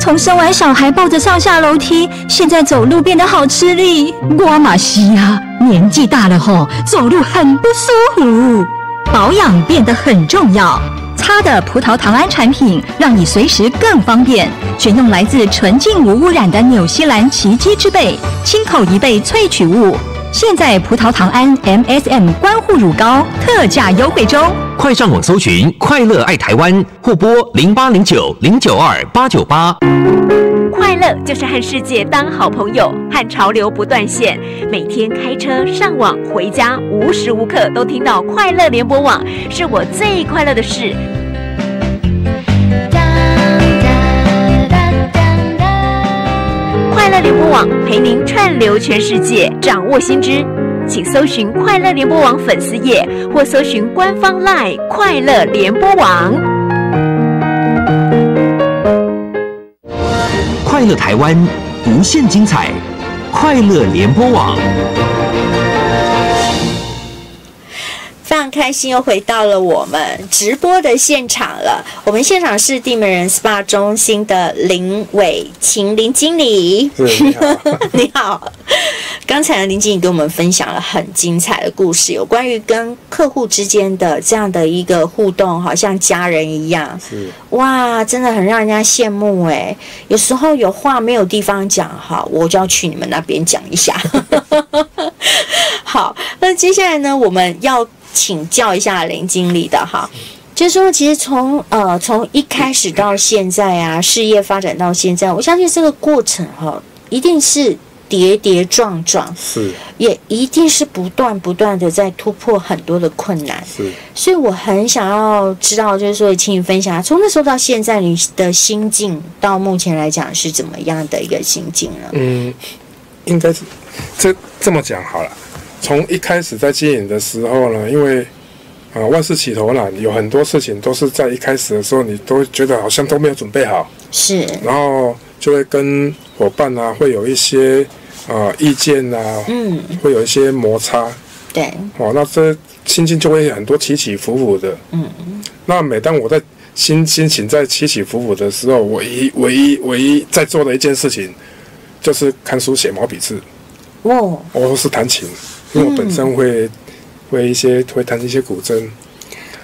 从生完小孩抱着上下楼梯，现在走路变得好吃力。我马西呀，年纪大了后走路很不舒服，保养变得很重要。擦的葡萄糖胺产品，让你随时更方便。选用来自纯净无污染的纽西兰奇迹之贝亲口一倍萃取物。现在葡萄糖胺 MSM 关护乳膏特价优惠中。
快上网搜寻“快乐爱台湾”或拨零八零九零九二八九八。
快乐就是和世界当好朋友，和潮流不断线。每天开车、上网、回家，无时无刻都听到快乐联播网，是我最快乐的事。乐联播网陪您串流全世界，掌握新知。请搜寻快乐联播网粉丝页，或搜寻官方 LINE 快乐联播网。
快乐台湾，无限精彩，快乐联播网。
开心又回到了我们直播的现场了。我们现场是地美人 SPA 中心的林伟晴林经理。
你好，[LAUGHS]
你好，刚才林经理跟我们分享了很精彩的故事，有关于跟客户之间的这样的一个互动，好像家人一样。
是
哇，真的很让人家羡慕哎！有时候有话没有地方讲哈，我就要去你们那边讲一下。[LAUGHS] 好，那接下来呢，我们要请教一下林经理的哈，就是说，其实从呃从一开始到现在啊，事业发展到现在，我相信这个过程哈，一定是跌跌撞撞，
是
也一定是不断不断的在突破很多的困难。
是，
所以我很想要知道，就是说，请你分享，从那时候到现在，你的心境到目前来讲是怎么样的一个心境呢？
嗯，应该是这这么讲好了。从一开始在经营的时候呢，因为啊、万事起头难，有很多事情都是在一开始的时候，你都觉得好像都没有准备好，
是，
然后就会跟伙伴啊会有一些啊、意见啊，
嗯，
会有一些摩擦，
对，
哦，那这心情就会很多起起伏伏的。
嗯，
那每当我在心心情在起起伏伏的时候，唯一唯一唯一在做的一件事情，就是看书写毛笔字，
哦，
我是弹琴，因为我本身会、会一些会弹一些古筝，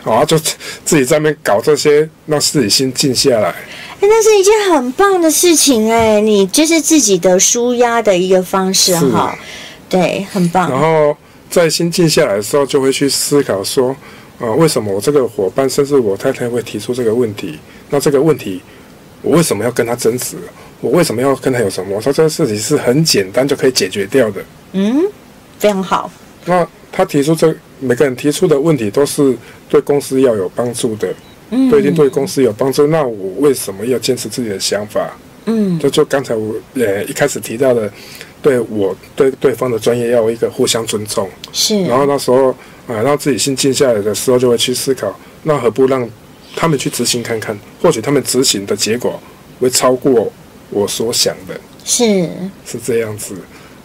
哦，就自己在那边搞这些，让自己心静下来。
哎，那是一件很棒的事情哎，你就是自己的舒压的一个方式哈，对，很棒。
然后在心静下来的时候，就会去思考说，啊、为什么我这个伙伴，甚至我太太会提出这个问题？那这个问题，我为什么要跟他争执？我为什么要跟他有什么？我说这个事情是很简单就可以解决掉的。
嗯，非常好。
那他提出这每个人提出的问题都是对公司要有帮助的，
嗯，
都一定对公司有帮助。那我为什么要坚持自己的想法？
嗯，
这就刚才我呃一开始提到的，对我对对方的专业要有一个互相尊重。
是，
然后那时候啊、让自己心静下来的时候，就会去思考，那何不让他们去执行看看？或许他们执行的结果会超过我所想的，
是，
是这样子。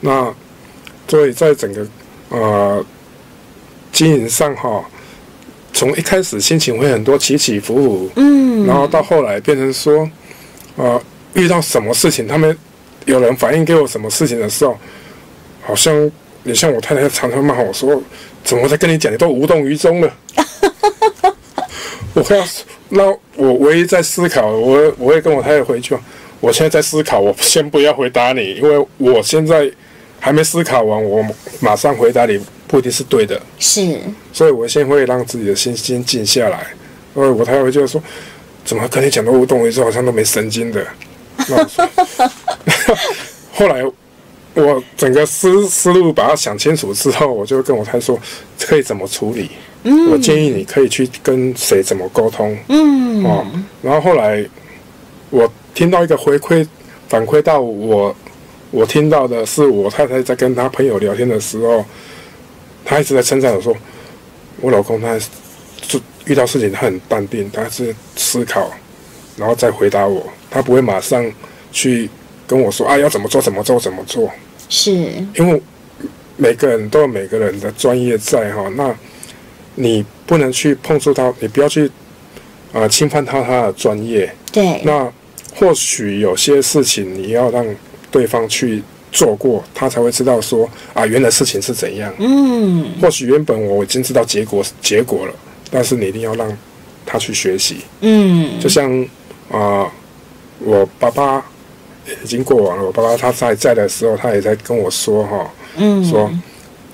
那所以在整个呃经营上哈，从一开始心情会很多起起伏伏，
嗯，
然后到后来变成说，呃，遇到什么事情，他们有人反映给我什么事情的时候，好像也像我太太常常骂我说，怎么在跟你讲，你都无动于衷了。[LAUGHS] 我要，那我唯一在思考，我我会跟我太太回去，我现在在思考，我先不要回答你，因为我现在还没思考完，我马上回答你不一定是对的。
是，
所以我先会让自己的心先静下来。因为我太太会觉得说，怎么跟你讲的无动于衷，好像都没神经的。那 [LAUGHS] 后来我整个思思路把它想清楚之后，我就跟我太太说，可以怎么处理。
嗯，
我建议你可以去跟谁怎么沟通。
嗯，
哦，然后后来我听到一个回馈，反馈到我，我听到的是我太太在跟她朋友聊天的时候，她一直在称赞我说，我老公他就遇到事情他很淡定，他是思考，然后再回答我，他不会马上去跟我说啊要怎么做怎么做怎么做，
是，
因为每个人都有每个人的专业在哈，那你不能去碰触到，你不要去啊、呃侵犯他他的专业。
对，
那或许有些事情你要让对方去做过，他才会知道说啊，原来事情是怎样。
嗯，
或许原本我已经知道结果结果了，但是你一定要让他去学习。
嗯，
就像啊、我爸爸已经过往了，我爸爸他在在的时候，他也在跟我说哈，
嗯，
说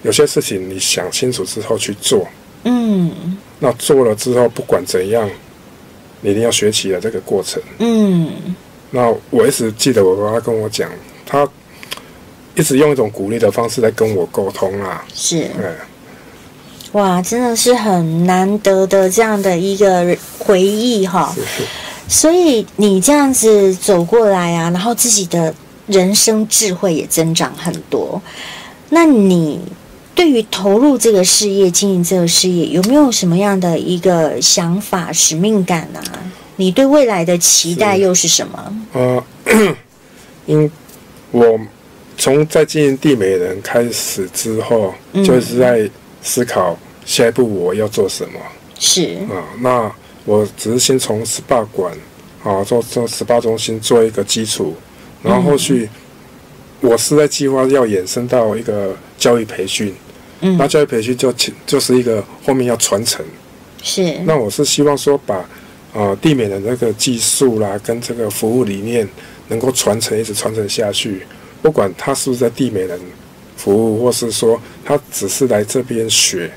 有些事情你想清楚之后去做，
嗯
那做了之后不管怎样，你一定要学习了这个过程。
嗯，
那我一直记得我妈妈跟我讲，她一直用一种鼓励的方式来跟我沟通啊。
是，
嗯，
哇，真的是很难得的这样的一个回忆哈。
是是。
所以你这样子走过来啊，然后自己的人生智慧也增长很多。那你对于投入这个事业、经营这个事业，有没有什么样的一个想法、使命感啊？你对未来的期待又是什么？
呃，[CLEARS THROAT] 因我从在经营地美人开始之后，
嗯。
就是在思考下一步我要做什么。
是。
啊？那我只是先从 SPA 馆啊做做 SPA 中心做一个基础，然后后续我是在计划要衍生到一个教育培训，
嗯。
那教育培训就其就是一个后面要传承。
是。
那我是希望说把呃地美的那个技术啦，跟这个服务理念能够传承，一直传承下去。不管他是不是在地美人服务，或是说他只是来这边学，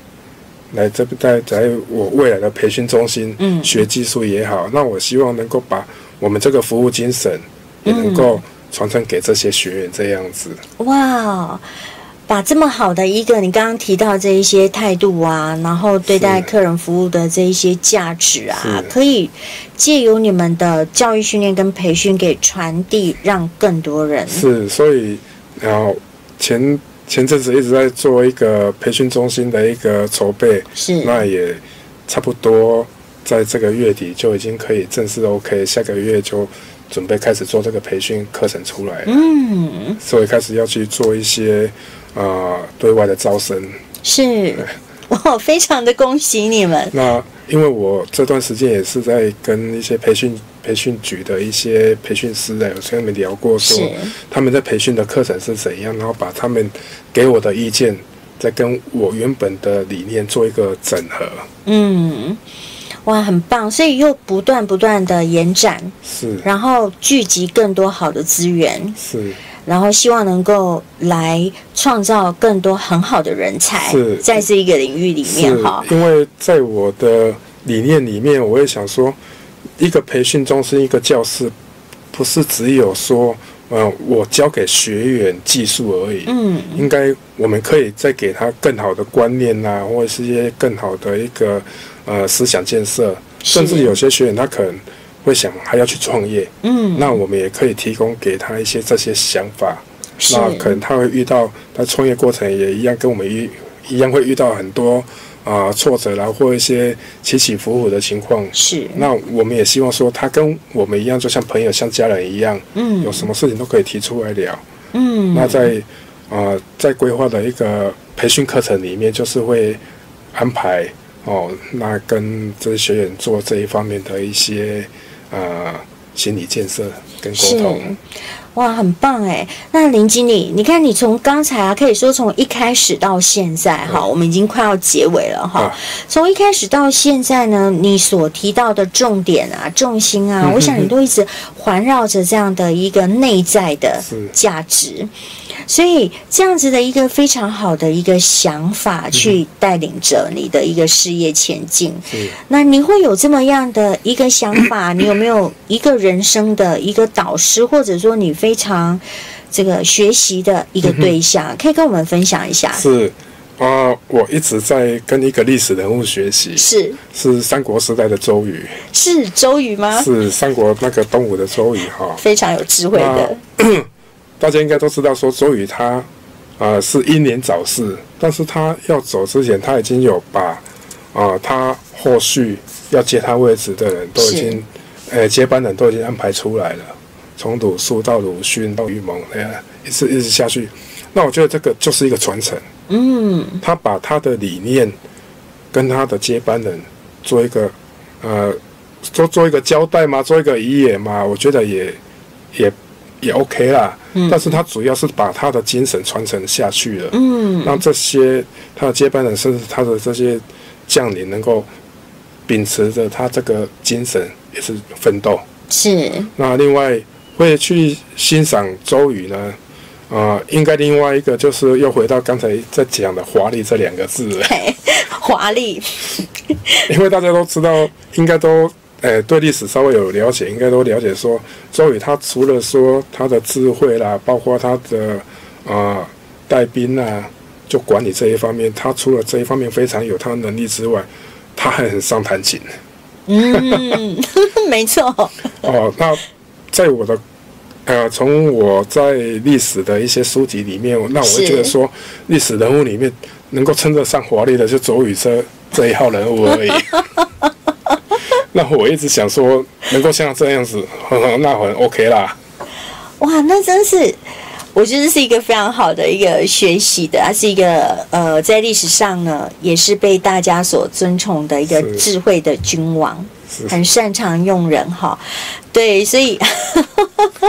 来这边在在我未来的培训中心
嗯
学技术也好，那我希望能够把我们这个服务精神也能够传承给这些学员，这样子。
哇，把这么好的一个你刚刚提到这一些态度啊，然后对待客人服务的这一些价值啊，可以借由你们的教育训练跟培训给传递，让更多人。
是，所以然后前前阵子一直在做一个培训中心的一个筹备，
是。
那也差不多在这个月底就已经可以正式 OK，下个月就准备开始做这个培训课程出来了，
嗯。
所以开始要去做一些呃对外的招生。
是，[LAUGHS] 我非常的恭喜你们，
那因为我这段时间也是在跟一些培训培训局的一些培训师啊，有跟他们聊过说
是
他们在培训的课程是怎样，然后把他们给我的意见，再跟我原本的理念做一个整合。
嗯。哇，很棒！所以又不断不断的延展，
是
然后聚集更多好的资源，
是
然后希望能够来创造更多很好的人才
是，
在这一个领域里面哈。
因为在我的理念里面，我也想说，一个培训中心，一个教室，不是只有说，呃，我教给学员技术而已。
嗯
应该我们可以再给他更好的观念呐、或者是一些更好的一个呃思想建设，甚至有些学员他可能会想还要去创业，
嗯，
那我们也可以提供给他一些这些想法。
是
那可能他会遇到他创业过程也一样，跟我们一一样会遇到很多啊、挫折然后，或一些起起伏伏的情况。
是
那我们也希望说，他跟我们一样，就像朋友、像家人一样，
嗯
有什么事情都可以提出来聊。
嗯，
那在呃在规划的一个培训课程里面，就是会安排哦，那跟这些学员做这一方面的一些呃心理建设跟沟通。
哇，很棒哎！那林经理，你看你从刚才啊，可以说从一开始到现在哈，我们已经快要结尾了哈。
啊
从一开始到现在呢，你所提到的重点啊、重心啊，
嗯
我想你都一直环绕着这样的一个内在的价值，所以这样子的一个非常好的一个想法，去带领着你的一个事业前进。
是
那你会有这么样的一个想法？[COUGHS] 你有没有一个人生的一个导师，或者说你非常这个学习的一个对象，可以跟我们分享一下？
是啊、我一直在跟一个历史人物学习，
是
是三国时代的周瑜，
是周瑜吗？
是三国那个东吴的周瑜哈。
非常有智慧的，
大家应该都知道，说周瑜他呃是英年早逝，但是他要走之前，他已经有把啊、呃他后续要接他位置的人都已经，呃接班人都已经安排出来了，从鲁肃到鲁迅到于蒙，哎呀，一直一直下去。那我觉得这个就是一个传承，
嗯，
他把他的理念跟他的接班人做一个呃做做一个交代嘛，做一个遗言嘛，我觉得也也也 OK 啦。
嗯
但是他主要是把他的精神传承下去了，
嗯
让这些他的接班人甚至他的这些将领能够秉持着他这个精神，也是奋斗。
是
那另外会去欣赏周瑜呢？啊、应该另外一个就是又回到刚才在讲的华丽这两个字了，
华丽，[LAUGHS]
因为大家都知道，应该都呃对历史稍微有了解，应该都了解说周瑜他除了说他的智慧啦，包括他的啊带兵啊，就管理这一方面，他除了这一方面非常有他的能力之外，他还很上弹琴。
嗯，[LAUGHS] 没错，
哦，那在我的呃，从我在历史的一些书籍里面，那我会觉得说，历史人物里面能够称得上华丽的，就周瑜这这一号人物而已。[LAUGHS] 那我一直想说，能够像这样子，呵 [LAUGHS] 呵那很 OK 啦。
哇，那真是我觉得是一个非常好的一个学习的，他是一个呃，在历史上呢，也是被大家所尊崇的一个智慧的君王，很擅长用人哈。对，所以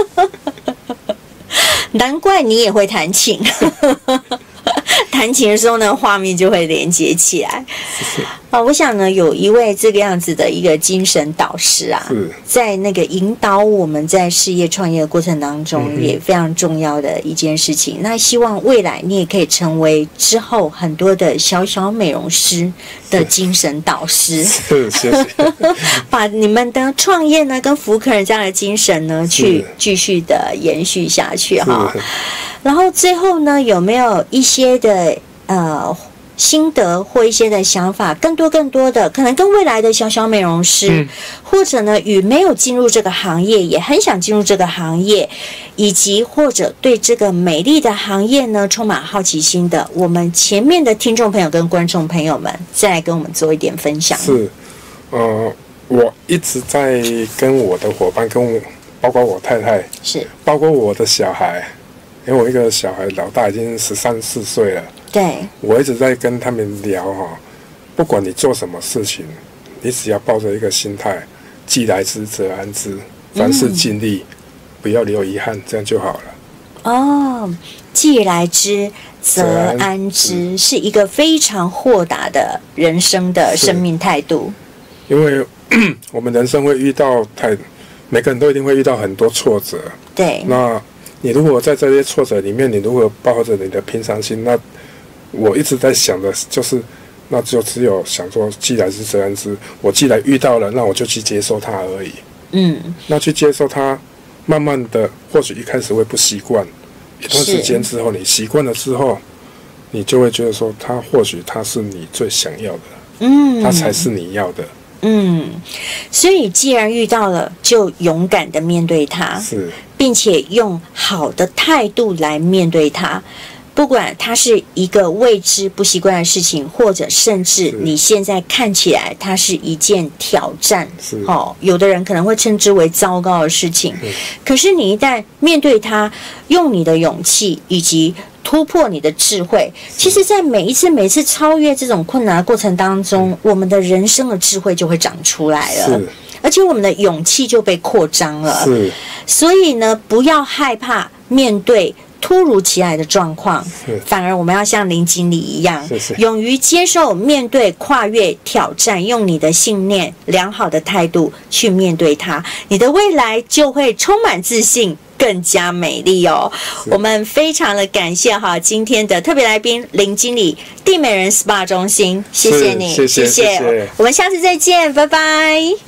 [LAUGHS] 难怪你也会弹琴。弹琴的时候呢，画面就会连接起来。啊，我想呢，有一位这个样子的一个精神导师啊，在那个引导我们在事业创业的过程当中，也非常重要的一件事情。那希望未来你也可以成为之后很多的小小美容师的精神导师，
是谢谢。[LAUGHS]
把你们的创业呢跟服务客人这样的精神呢，去继续的延续下去哈。
是
然后最后呢，有没有一些的呃心得或一些的想法，更多更多的可能跟未来的小小美容师，
嗯
或者呢与没有进入这个行业，也很想进入这个行业，以及或者对这个美丽的行业呢充满好奇心的，我们前面的听众朋友跟观众朋友们，再来跟我们做一点分享。
是，呃，我一直在跟我的伙伴，跟我包括我太太，
是
包括我的小孩，因为我一个小孩老大已经十三四岁了，
对，
我一直在跟他们聊哈、不管你做什么事情，你只要抱着一个心态，既来之则安之，凡事尽力，不要留遗憾，这样就好了。
哦，既来之则
安
之，是一个非常豁达的人生的生命态度。
因为 [CLEARS THROAT] 我们人生会遇到太，每个人都一定会遇到很多挫折。
对，
那你如果在这些挫折里面，你如果抱着你的平常心，那我一直在想的就是，那就只有想说，既然是这样子。我既然遇到了，那我就去接受它而已。
嗯，
那去接受它，慢慢的，或许一开始会不习惯，一段时间之后，你习惯了之后，你就会觉得说，它或许它是你最想要的，
嗯，
它才是你要的。
嗯，所以既然遇到了，就勇敢的面对它，
是
并且用好的态度来面对它。不管它是一个未知不习惯的事情，或者甚至你现在看起来它是一件挑战，哦，有的人可能会称之为糟糕的事情。
嗯
可是你一旦面对它，用你的勇气以及突破你的智慧，其实，在每一次每次超越这种困难的过程当中，我们的人生的智慧就会长出来了。
是，
而且我们的勇气就被扩张了。
是
所以呢，不要害怕面对突如其来的状况，反而我们要像林经理一样
是是，
勇于接受、面对、跨越挑战，用你的信念、良好的态度去面对它，你的未来就会充满自信。更加美丽哦！我们非常的感谢哈今天的特别来宾林经理，地美人 SPA 中心，谢谢你，
是谢谢谢谢
我们下次再见，拜拜。